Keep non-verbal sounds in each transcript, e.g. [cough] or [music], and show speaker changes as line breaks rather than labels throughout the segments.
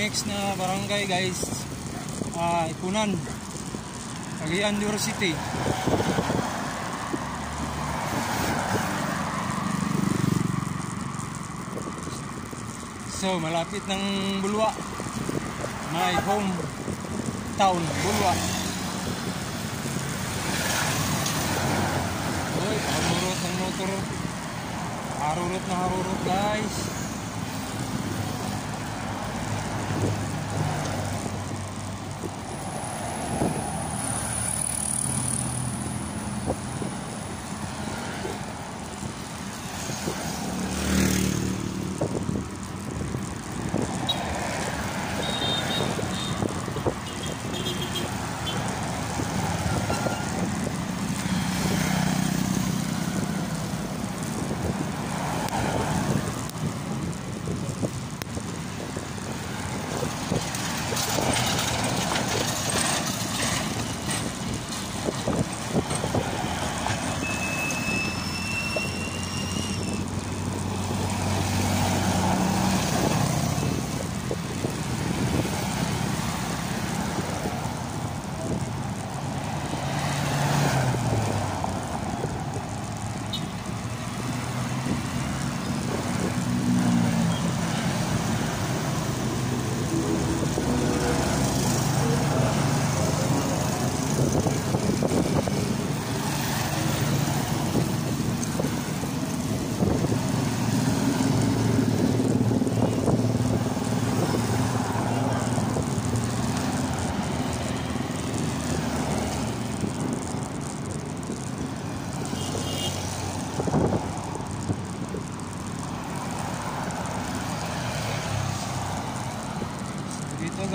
next na barangay guys, ah Ipunan, Oro City. So, malapit ng Bulwa. My home town, Bulwa. Uy, harurot ng motor. Harurot na harurot guys.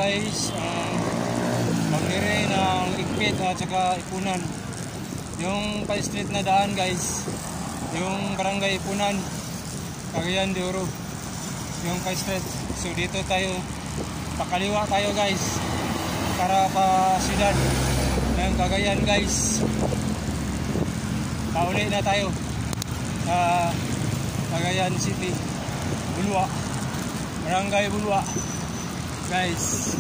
Guys, uh, magnire ng Ikpit at saka Ipunan. Yung pa street na daan guys, yung barangay Ipunan, Cagayan de Oro. Yung pa street. So dito tayo, pakaliwa tayo guys, para pa siyudad ng Cagayan guys. Pauli na tayo sa Cagayan City, Bulwa, Barangay Bulwa guys.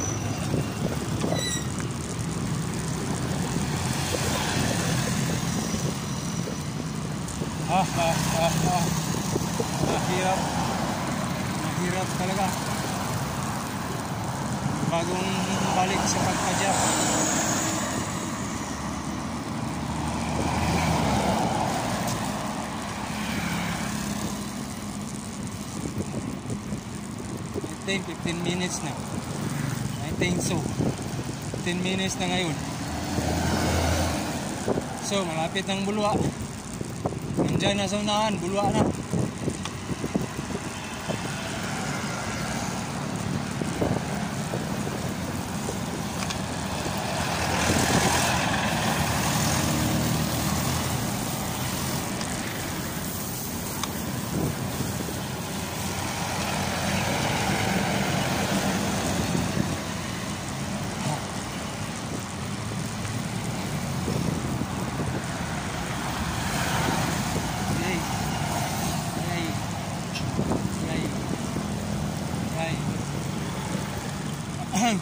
Ah ah ah ah mahirap. Mahirap talaga. Bagong balik sa pagkadyak I think 15 minutes na. Think so. 15 minutes na ngayon. So, malapit ng bulwa. Nandiyan na sa unahan, bulwa na. Yay. Yay. Yay. Yay. Ahem.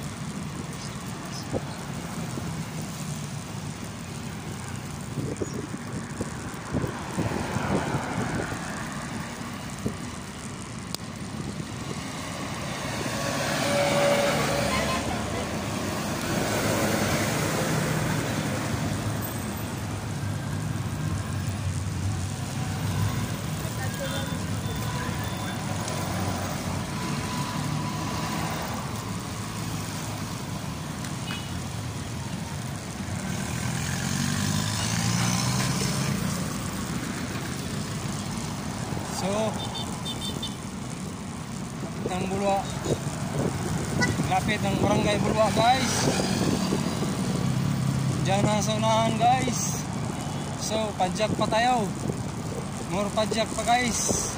So, lapit ng bulwa. Lapit ng barangay bulwa guys. Diyan na sa unahan guys. So, padjak pa tayo. More padjak pa guys.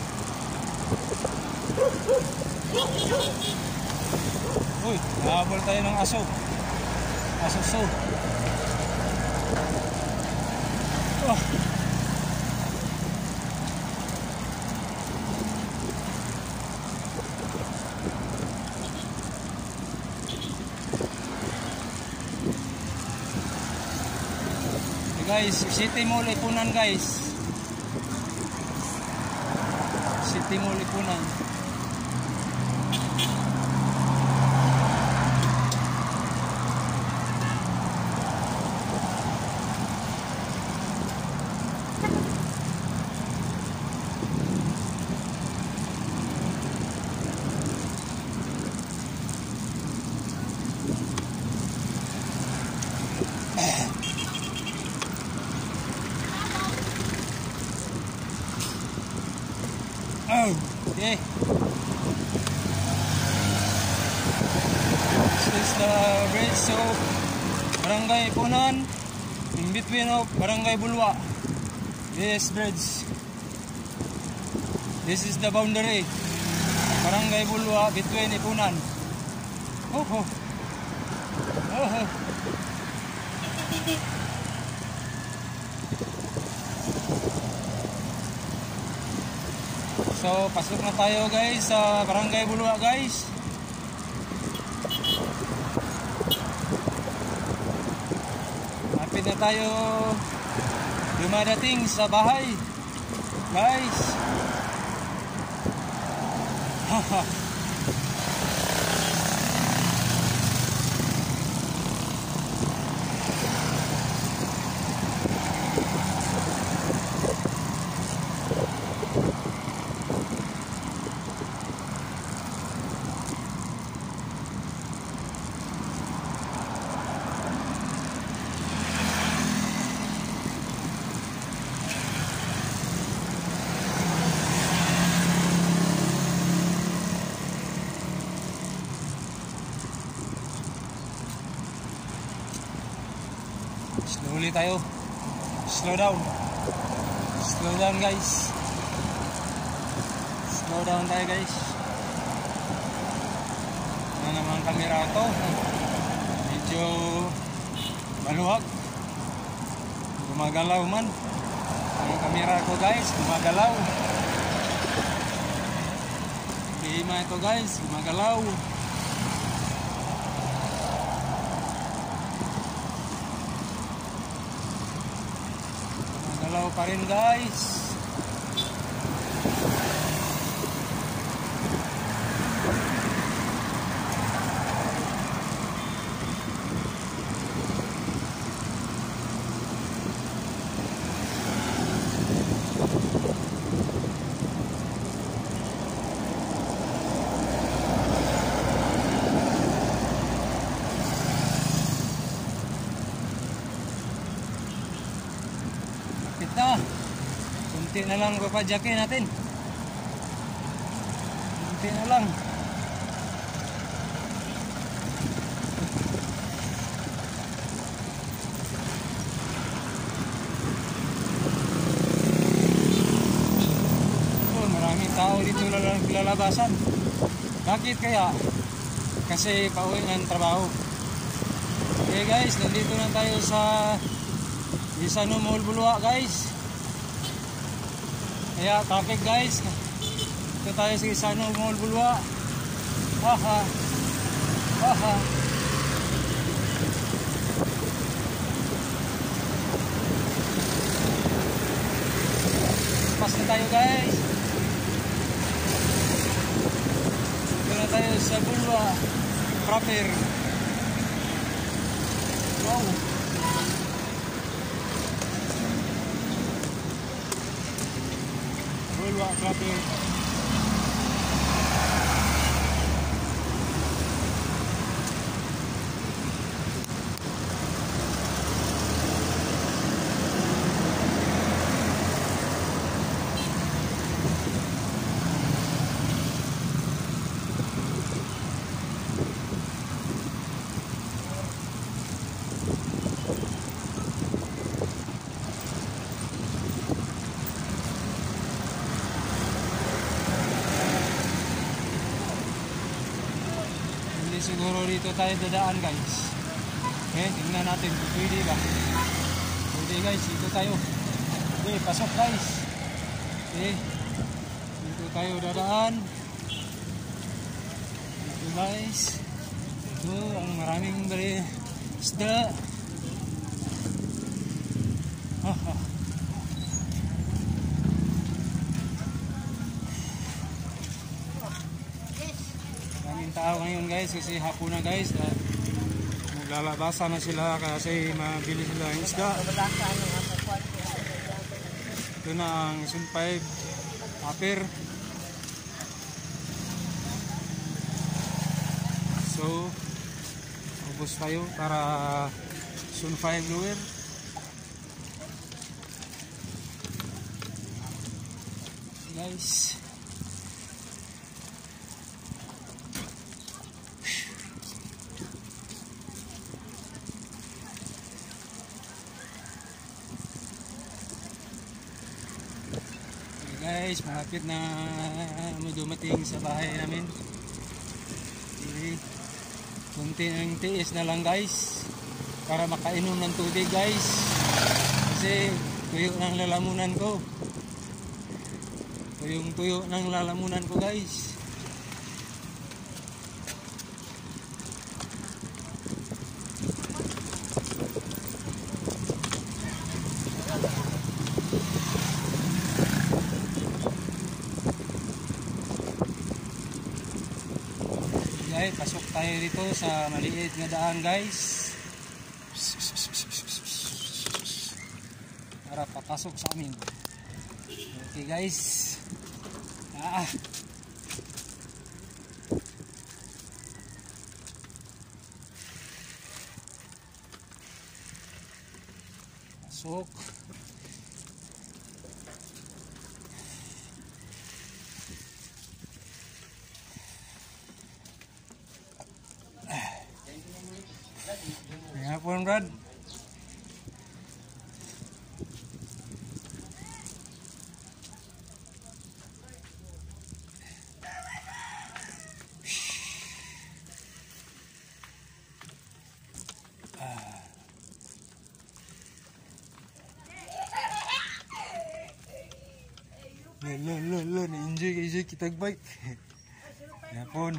Uy, nahabol tayo ng aso. Aso so. Oh. Guys, City Mall Ipunan guys. City Mall Ipunan. Oh, okay. This is the bridge so Barangay Punan in between of Barangay Bulwa. This bridge. This is the boundary. Barangay Bulwa between Ipunan. Oh, oh. Oh, oh. So, pasok na tayo guys sa Barangay Bulwa guys. Lapit na tayo dumadating sa bahay. Guys. Haha. [laughs] Slowly tayo. Slow down. Slow down guys. Slow down tayo guys. Ano naman ang camera ito? Medyo maluwag. Gumagalaw man. Ang camera ko guys, gumagalaw. Lima ito guys, gumagalaw. Gumagalaw pa rin guys. Na. Kunti na lang papadyakin natin. Kunti na lang. Oh, maraming tao dito lala- lalabasan. Bakit kaya? Kasi pauwi ng trabaho. Okay guys, nandito na tayo sa Isano Mall Bulwa guys. Kaya traffic guys. Ito tayo sa Isano Mall Bulwa. Haha. Haha. Pas na tayo guys. Ito tayo sa Bulwa. Proper. Wow. Bulwa Proper. Hindi dito tayo dadaan guys. Okay, tingnan natin kung pwede ba. Pwede guys, dito tayo. Okay, pasok guys. Okay. Dito tayo dadaan. Dito guys. Ito ang maraming bali isda. Daming [laughs] tao ngayon guys kasi hapon na guys. At naglalabasa na sila kasi mabili sila ng isda. Ito na ang Sun 5 upper. So, ubos tayo para Sun 5 lower. Guys. Okay guys, malapit na dumating sa bahay namin. Kunti ang tiis na lang guys para makainom ng tubig guys. Kasi tuyo ng lalamunan ko. Tuyong tuyo ng lalamunan ko. Guys, pasok tayo dito sa maliit na daan guys. Para papasok sa amin. Okay guys. Ah. Pasok. Ya pun Brad. Le le le injek injek kita baik. [laughs] Ya pun.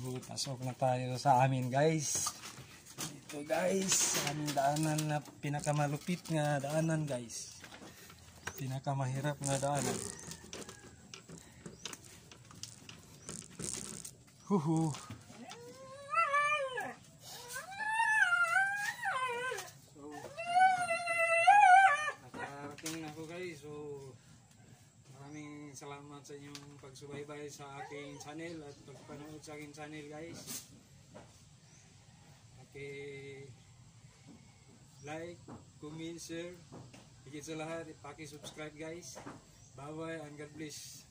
Pasok na tayo sa amin guys. Ito guys, aming daanan na pinakamalupit nga daanan guys. Pinakamahirap nga daanan. Huhu. So, nakarating na ako guys. So, maraming salamat sa inyong pagsubaybay sa aking channel at pagpanood sa aking channel guys. Okay. Like, comment, share. Higit sa lahat, paki-subscribe guys. Bye-bye and God bless.